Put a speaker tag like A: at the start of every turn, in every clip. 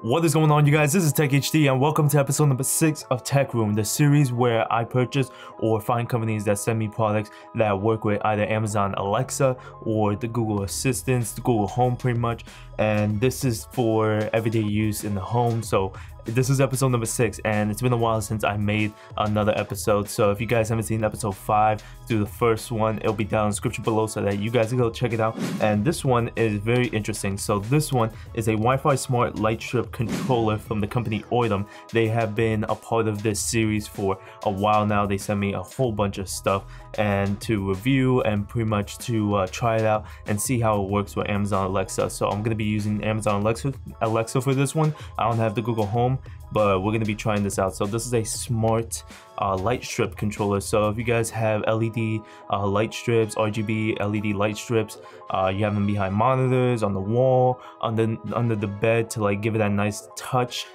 A: What is going on you guys, this is Tech HD and welcome to episode number 6 of Tech Room, the series where I purchase or find companies that send me products that work with either Amazon Alexa or the Google Assistants, the Google Home pretty much, and this is for everyday use in the home, so this is episode number six, and it's been a while since I made another episode. So if you guys haven't seen episode five, do the first one. It'll be down in the description below so that you guys can go check it out. And this one is very interesting. So this one is a Wi-Fi smart light strip controller from the company OITTM. They have been a part of this series for a while now. They sent me a whole bunch of stuff and to review and pretty much to uh, try it out and see how it works with Amazon Alexa. So I'm gonna be using Amazon Alexa Alexa for this one. I don't have the Google Home but we're to be trying this out. So this is a smart uh, light strip controller. So if you guys have LED uh, light strips, RGB LED light strips, uh, you have them behind monitors, on the wall, under, under the bed to like give it that nice touch.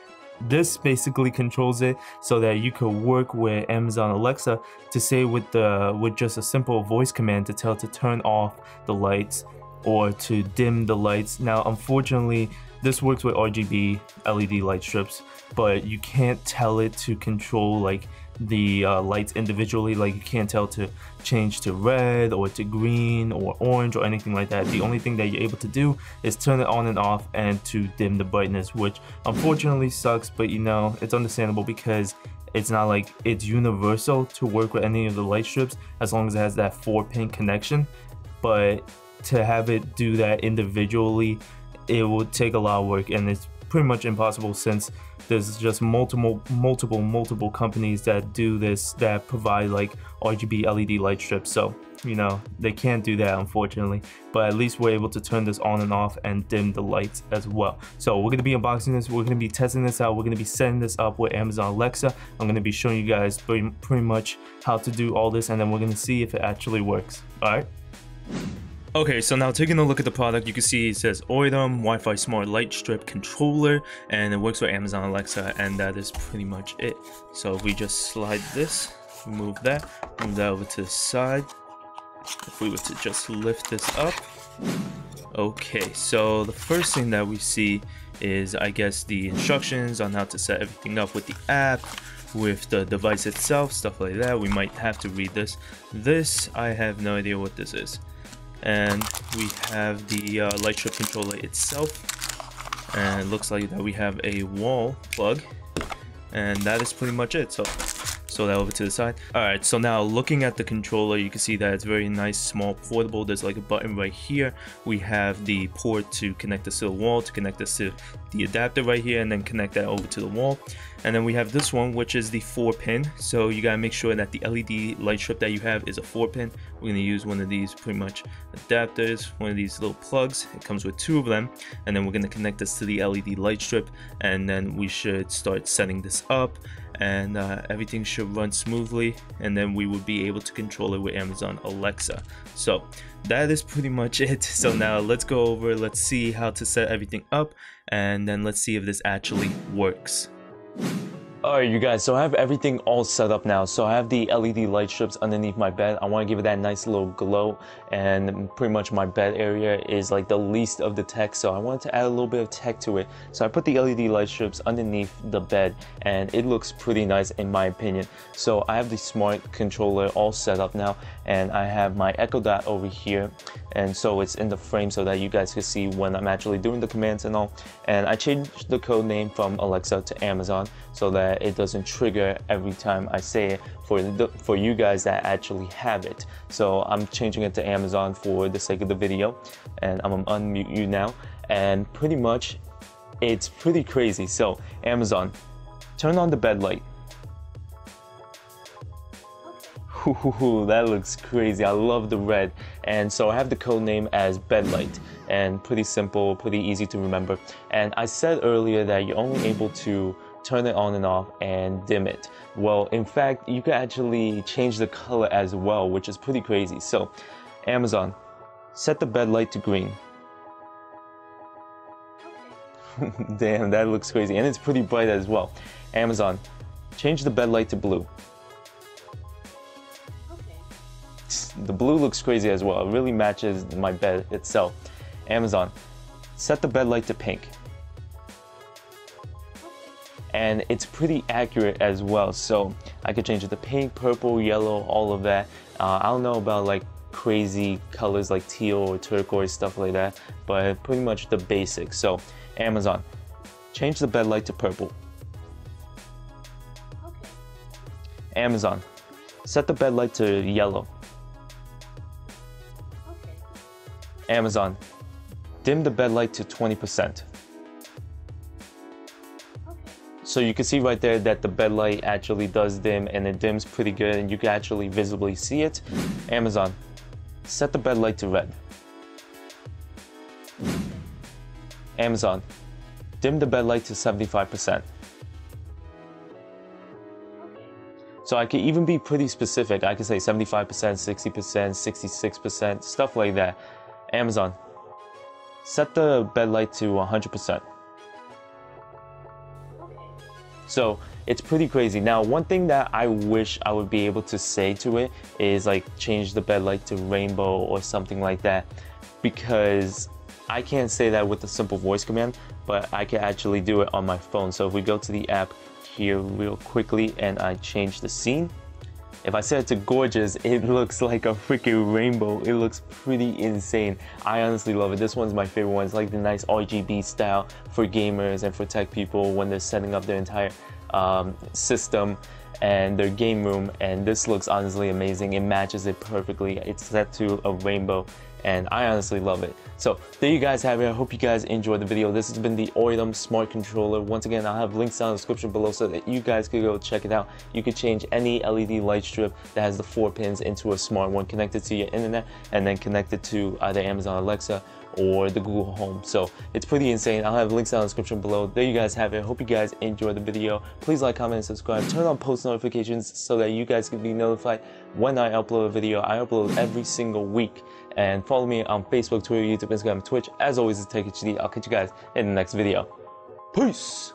A: This basically controls it so that you could work with Amazon Alexa to say with the with just a simple voice command to tell it to turn off the lights or to dim the lights. Now, unfortunately, this works with RGB LED light strips, but you can't tell it to control like the uh, lights individually. Like you can't tell to change to red or to green or orange or anything like that. The only thing that you're able to do is turn it on and off and to dim the brightness, which unfortunately sucks, but you know, it's understandable because it's not like it's universal to work with any of the light strips as long as it has that four pin connection. But to have it do that individually it will take a lot of work and it's pretty much impossible since there's just multiple multiple multiple companies that do this that provide like RGB LED light strips. So you know they can't do that unfortunately. But at least we're able to turn this on and off and dim the lights as well. So we're going to be unboxing this. We're going to be testing this out. We're going to be setting this up with Amazon Alexa. I'm going to be showing you guys pretty, pretty much how to do all this and then we're going to see if it actually works. All right Okay, so now taking a look at the product, you can see it says OITTM Wi-Fi Smart Light Strip Controller, and it works with Amazon Alexa, and that is pretty much it. So if we just slide this, move that, move that over to the side. If we were to just lift this up. Okay, so the first thing that we see is, I guess, the instructions on how to set everything up with the app, with the device itself, stuff like that. We might have to read this. This, I have no idea what this is and we have the uh, light strip controller itself. And it looks like that we have a wall plug. And that is pretty much it. So so that over to the side. All right so now looking at the controller you can see that it's very nice small portable. There's like a button right here. We have the port to connect this to the wall to connect this to the adapter right here and then connect that over to the wall and then we have this one which is the four pin. So you gotta make sure that the led light strip that you have is a four pin. We're to use one of these pretty much adapters one of these little plugs. It comes with two of them. And then we're to connect this to the led light strip. And then we should start setting this up. And uh, everything should run smoothly. And then we would be able to control it with Amazon Alexa. So that is pretty much it. So now let's go over. Let's see how to set everything up. And then let's see if this actually works Alright you guys, so I have everything all set up now. So I have the LED light strips underneath my bed. I want to give it that nice little glow and pretty much my bed area is like the least of the tech. So I wanted to add a little bit of tech to it. So I put the LED light strips underneath the bed and it looks pretty nice in my opinion. So I have the smart controller all set up now and I have my Echo Dot over here and so it's in the frame so that you guys can see when I'm actually doing the commands and all and I changed the code name from Alexa to Amazon so that it doesn't trigger every time I say it for the, for you guys that actually have it so I'm changing it to Amazon for the sake of the video and I'm gonna unmute you now and pretty much it's pretty crazy so Amazon turn on the bed light Ooh, that looks crazy. I love the red. And so I have the code name as Bedlight and pretty simple, pretty easy to remember. And I said earlier that you're only able to turn it on and off and dim it. Well, in fact, you can actually change the color as well, which is pretty crazy. So Amazon, set the bed light to green. Damn, that looks crazy. And it's pretty bright as well. Amazon, change the bed light to blue. The blue looks crazy as well. It really matches my bed itself. Amazon, set the bed light to pink. And it's pretty accurate as well. So I could change it to pink, purple, yellow, all of that. Uh, I don't know about like crazy colors like teal or turquoise, stuff like that, but pretty much the basics. So Amazon, change the bed light to purple.
B: Okay.
A: Amazon, set the bed light to yellow.
B: Okay.
A: Amazon, dim the bed light to 20%. So you can see right there that the bed light actually does dim and it dims pretty good and you can actually visibly see it. Amazon, set the bed light to red. Amazon, dim the bed light to 75%. So I could even be pretty specific. I could say 75%, 60%, 66%, stuff like that. Amazon, set the bed light to 100%. So it's pretty crazy. Now, one thing that I wish I would be able to say to it is like change the bed light to rainbow or something like that because I can't say that with a simple voice command, but I can actually do it on my phone. So if we go to the app here real quickly and I change the scene, if I set it to gorgeous, it looks like a freaking rainbow. It looks pretty insane. I honestly love it. This one's my favorite one. It's like the nice RGB style for gamers and for tech people when they're setting up their entire um, system and their game room. And this looks honestly amazing. It matches it perfectly. It's set to a rainbow and I honestly love it. So there you guys have it. I hope you guys enjoyed the video. This has been the OITTM Smart Controller. Once again, I'll have links down in the description below so that you guys could go check it out. You could change any LED light strip that has the four pins into a smart one connected to your internet and then connected to either Amazon Alexa or the Google Home. So it's pretty insane. I'll have links down in the description below. There you guys have it. Hope you guys enjoyed the video. Please like, comment, and subscribe. Turn on post notifications so that you guys can be notified when I upload a video. I upload every single week. And follow me on Facebook, Twitter, YouTube, Instagram, Twitch. As always, it's TechHD. I'll catch you guys in the next video. Peace!